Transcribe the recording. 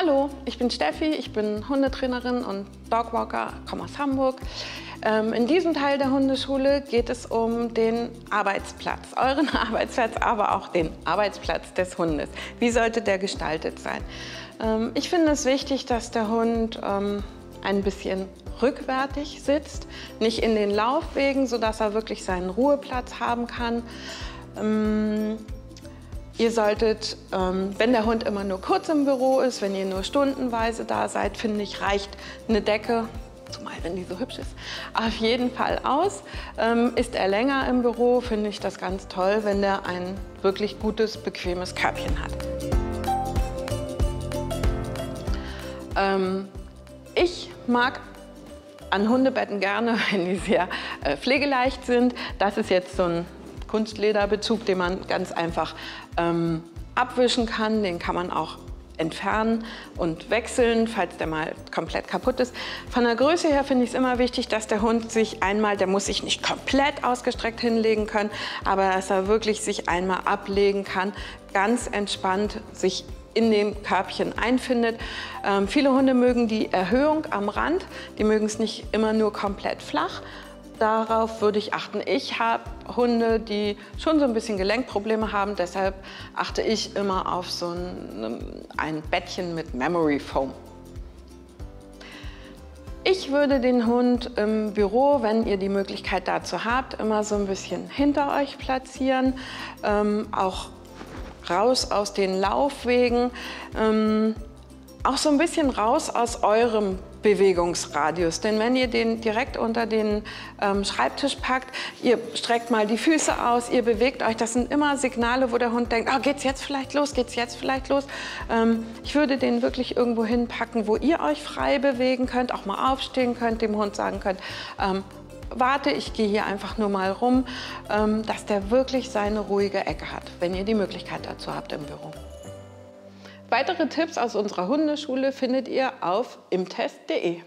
Hallo, ich bin Steffi, ich bin Hundetrainerin und Dogwalker, komme aus Hamburg. Ähm, in diesem Teil der Hundeschule geht es um den Arbeitsplatz, euren Arbeitsplatz, aber auch den Arbeitsplatz des Hundes. Wie sollte der gestaltet sein? Ähm, ich finde es wichtig, dass der Hund ähm, ein bisschen rückwärtig sitzt, nicht in den Laufwegen, sodass er wirklich seinen Ruheplatz haben kann. Ihr solltet, ähm, wenn der Hund immer nur kurz im Büro ist, wenn ihr nur stundenweise da seid, finde ich, reicht eine Decke, zumal wenn die so hübsch ist, auf jeden Fall aus. Ähm, ist er länger im Büro, finde ich das ganz toll, wenn der ein wirklich gutes, bequemes Körbchen hat. Ähm, ich mag an Hundebetten gerne, wenn die sehr äh, pflegeleicht sind. Das ist jetzt so ein Kunstlederbezug, den man ganz einfach ähm, abwischen kann. Den kann man auch entfernen und wechseln, falls der mal komplett kaputt ist. Von der Größe her finde ich es immer wichtig, dass der Hund sich einmal, der muss sich nicht komplett ausgestreckt hinlegen können, aber dass er wirklich sich einmal ablegen kann, ganz entspannt sich in dem Körbchen einfindet. Ähm, viele Hunde mögen die Erhöhung am Rand, die mögen es nicht immer nur komplett flach, Darauf würde ich achten. Ich habe Hunde, die schon so ein bisschen Gelenkprobleme haben. Deshalb achte ich immer auf so ein, ein Bettchen mit Memory Foam. Ich würde den Hund im Büro, wenn ihr die Möglichkeit dazu habt, immer so ein bisschen hinter euch platzieren. Ähm, auch raus aus den Laufwegen. Ähm, auch so ein bisschen raus aus eurem Bewegungsradius. Denn wenn ihr den direkt unter den ähm, Schreibtisch packt, ihr streckt mal die Füße aus, ihr bewegt euch, das sind immer Signale, wo der Hund denkt, oh, geht's jetzt vielleicht los, geht's jetzt vielleicht los. Ähm, ich würde den wirklich irgendwo hinpacken, wo ihr euch frei bewegen könnt, auch mal aufstehen könnt, dem Hund sagen könnt, ähm, warte, ich gehe hier einfach nur mal rum, ähm, dass der wirklich seine ruhige Ecke hat, wenn ihr die Möglichkeit dazu habt im Büro. Weitere Tipps aus unserer Hundeschule findet ihr auf imtest.de.